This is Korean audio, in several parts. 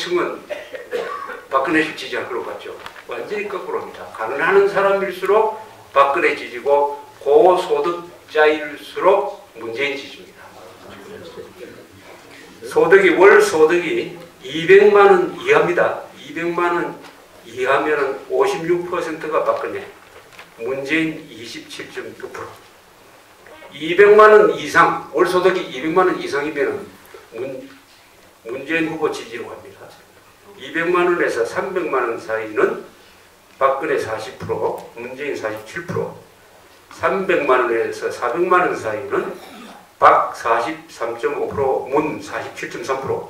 층은 박근혜를 지지할 걸로 봤죠. 완전히 거꾸로입니다. 가난하는 사람일수록 박근혜 지지고 고소득자일수록 문재인 지지입니다. 소득이 월 소득이 200만 원 이하입니다. 200만 원 이하면은 56%가 박근혜, 문재인 27.6%. 200만 원 이상, 월 소득이 200만 원 이상이면은 문, 문재인 후보 지지로 갑니다. 200만 원에서 300만 원 사이는 박근혜 40%, 문재인 47%, 300만 원에서 400만 원 사이는 박 43.5%, 문 47.3%,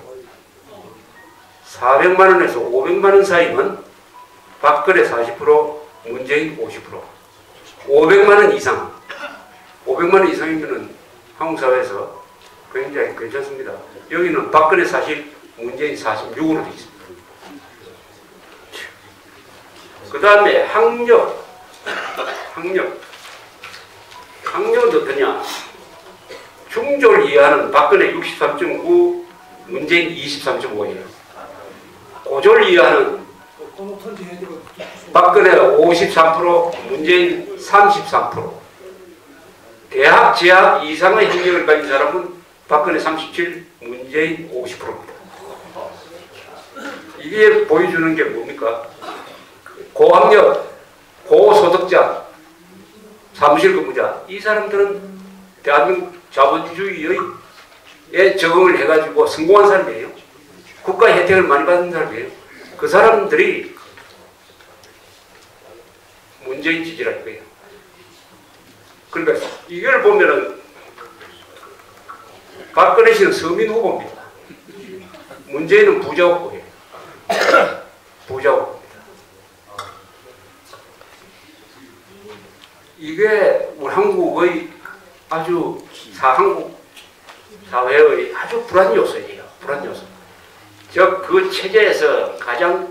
400만 원에서 500만 원 사이는 박근혜 40%, 문재인 50%, 500만 원 이상, 500만 원 이상이면은 한국 사회에서 굉장히 괜찮습니다. 여기는 박근혜 40, 문재인 46으로 되어 있습니다. 그 다음에 학력, 학력, 학력은 어떠냐? 중졸 이하는 박근혜 63.9, 문재인 23.5예요. 고졸 이하는 박근혜 53%, 문재인 33%. 대학 재학 이상의 학력을 가진 사람은 박근혜 37, 문재인 50%입니다. 이게 보여주는 게 뭡니까? 고학력, 고소득자, 사무실 근무자 이 사람들은 대한민국 자본주의의 적응을 해가지고 성공한 사람이에요. 국가 혜택을 많이 받은 사람이에요. 그 사람들이 문재인 지지랄 거예요. 그러니까 이걸 보면은 박근혜 씨는 서민 후보입니다. 문재인은 부자 후보예요. 부자 후보입니다. 이게 우리 한국의 아주 사, 한국 사회의 아주 불안 요소예요. 불안 요소. 즉, 그 체제에서 가장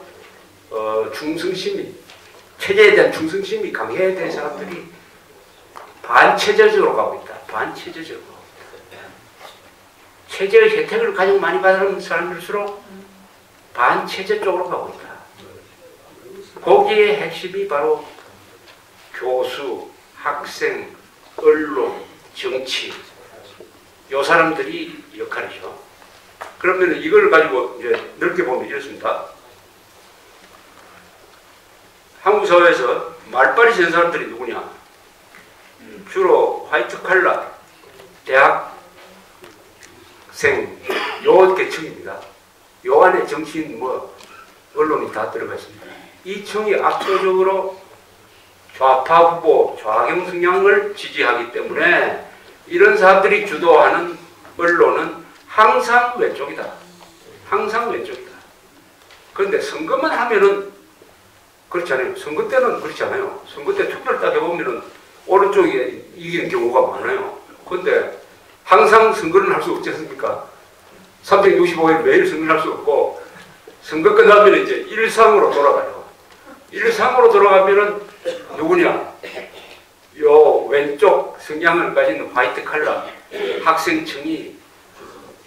어, 중성심이, 체제에 대한 중성심이 강해야 될 사람들이 반체제적으로 가고 있다. 반체제적으로. 체제의 혜택을 가장 많이 받는 사람일수록 반체제 쪽으로 가고 있다. 거기에 핵심이 바로 교수, 학생, 언론, 정치, 요 사람들이 역할이죠. 그러면 이걸 가지고 이제 넓게 보면 이렇습니다. 한국 사회에서 말빨이 센 사람들이 누구냐? 주로 화이트 칼라, 대학 생, 요 계층입니다. 요 안에 정치인 뭐, 언론이 다 들어가 있습니다. 이 층이 압도적으로 좌파 후보, 좌경 성향을 지지하기 때문에 이런 사람들이 주도하는 언론은 항상 왼쪽이다. 항상 왼쪽이다. 그런데 선거만 하면은 그렇지 않아요. 선거 때는 그렇지 않아요. 선거 때 투표를 딱 해보면은 오른쪽이 이기는 경우가 많아요. 그런데 항상 선거를 할수 없지 않습니까? 365일 매일 선거를 할 수 없고 선거 끝나면 이제 일상으로 돌아가요. 일상으로 돌아가면은 누구냐? 요 왼쪽 성향을 가진 화이트 칼라 학생층이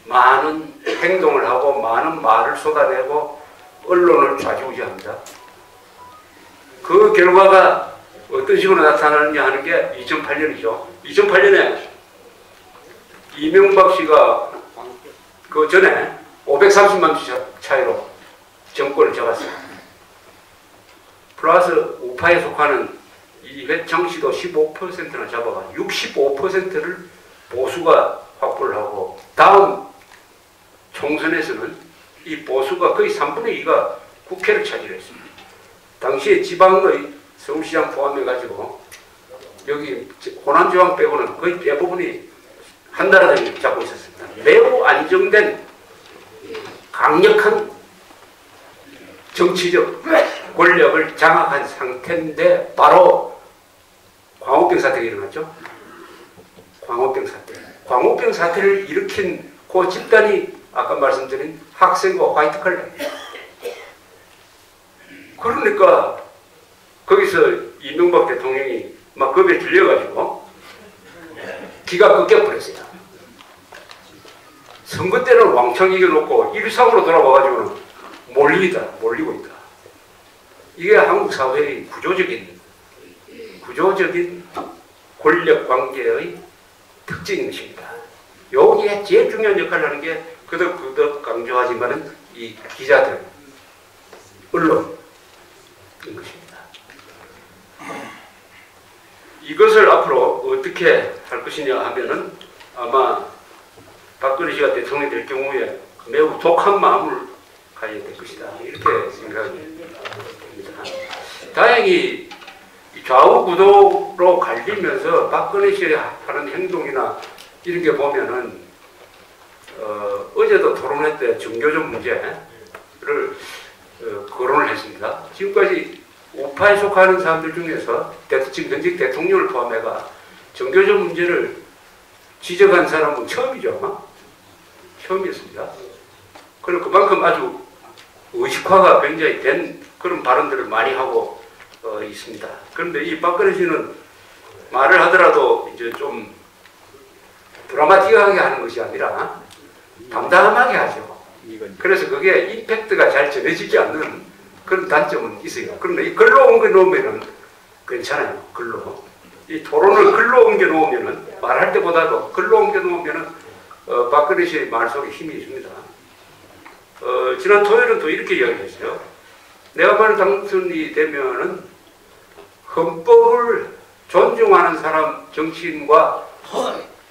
많은 행동을 하고 많은 말을 쏟아내고 언론을 좌지우지합니다. 그 결과가 어떤 식으로 나타나느냐 하는 게 2008년이죠. 2008년에 이명박 씨가 그 전에 530만 표 차이로 정권을 잡았어요. 플러스 우파에 속하는 이회창 씨도 15%나 잡아가 65%를 보수가 확보를 하고 다음 총선에서는 이 보수가 거의 3분의 2가 국회를 차지했습니다. 당시에 지방의 서울시장 포함해가지고 여기 호남지방 빼고는 거의 대부분이 한나라당이 잡고 있었습니다. 매우 안정된 강력한 정치적 권력을 장악한 상태인데 바로 광우병 사태가 일어났죠. 광우병 사태. 광우병 사태를 일으킨 그 집단이 아까 말씀드린 학생과 화이트 칼라. 그러니까 거기서 이명박 대통령이 막 겁에 들려가지고 기가 꺾여버렸어요. 선거 때는 왕창 이겨놓고 일상으로 돌아와가지고는 몰리다, 몰리고 있다. 이게 한국 사회의 구조적인, 구조적인 권력 관계의 특징인 것입니다. 여기에 제일 중요한 역할을 하는 게 그덕그덕 강조하지만은 이 기자들, 언론인 것입니다. 이것을 앞으로 어떻게 할 것이냐 하면은 아마 박근혜 씨가 대통령이 될 경우에 매우 독한 마음을 가져야 될 것이다. 이렇게 생각이 됩니다. 다행히 이 좌우 구도로 갈리면서 박근혜 씨 하는 행동이나 이런 게 보면은 어, 어제도 토론회 때 정교조 문제를 어, 거론을 했습니다. 지금까지 우파에 속하는 사람들 중에서 대- 지금 현직 대통령을 포함해가 정교조 문제를 지적한 사람은 처음이죠. 아마? 처음이었습니다. 그리고 그만큼 아주 의식화가 굉장히 된 그런 발언들을 많이 하고 어, 있습니다. 그런데 이 박근혜 씨는 말을 하더라도 이제 좀 드라마틱하게 하는 것이 아니라 담담하게 하죠. 그래서 그게 임팩트가 잘 전해지지 않는 그런 단점은 있어요. 그런데 이 글로 옮겨 놓으면은 괜찮아요. 글로. 이 토론을 글로 옮겨 놓으면은 말할 때보다도 글로 옮겨 놓으면은 어, 박근혜 씨의 말 속에 힘이 있습니다. 어, 지난 토요일은 또 이렇게 이야기했어요. 내가 만약 당선이 되면은 헌법을 존중하는 사람 정치인과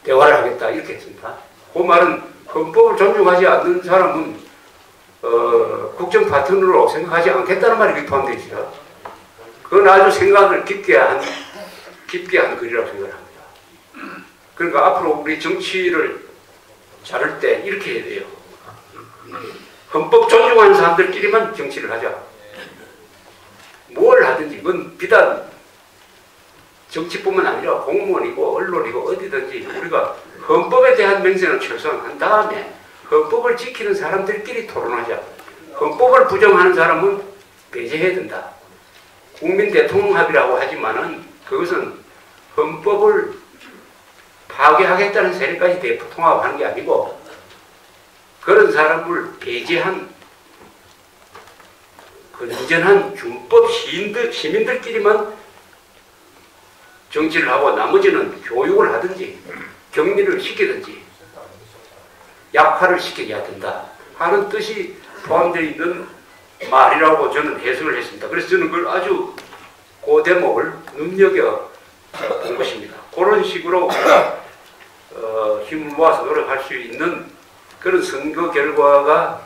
대화를 하겠다 이렇게 했습니다. 그 말은 헌법을 존중하지 않는 사람은 어, 국정 파트너로 생각하지 않겠다는 말이 포함되어 있어요. 그건 아주 생각을 깊게 한 깊게 한 글이라고 생각을 합니다. 그러니까 앞으로 우리 정치를 자를 때 이렇게 해야 돼요. 헌법 존중하는 사람들끼리만 정치를 하자. 뭘 하든지 이건 비단 정치뿐만 아니라 공무원이고 언론이고 어디든지 우리가 헌법에 대한 맹세는 최소한 한 다음에 헌법을 지키는 사람들끼리 토론하자. 헌법을 부정하는 사람은 배제해야 된다. 국민 대통령 합의라고 하지만은 그것은 헌법을 파괴하겠다는 세력까지 대포 통합하는 게 아니고 그런 사람을 배제한 건전한 준법 시인들, 시민들끼리만 정치를 하고 나머지는 교육을 하든지 격리를 시키든지 약화를 시켜야 된다 하는 뜻이 포함되어 있는 말이라고 저는 해석을 했습니다. 그래서 저는 그걸 아주 그 대목을 눈여겨 본 것입니다. 그런 식으로 어, 힘을 모아서 노력할 수 있는 그런 선거 결과가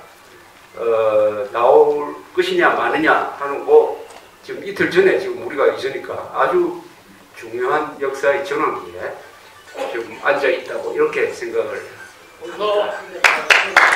어, 나올 것이냐 마느냐 하는 거 지금 이틀 전에 지금 우리가 있으니까 아주 중요한 역사의 전환기에 지금 앉아 있다고 이렇게 생각을 합니다.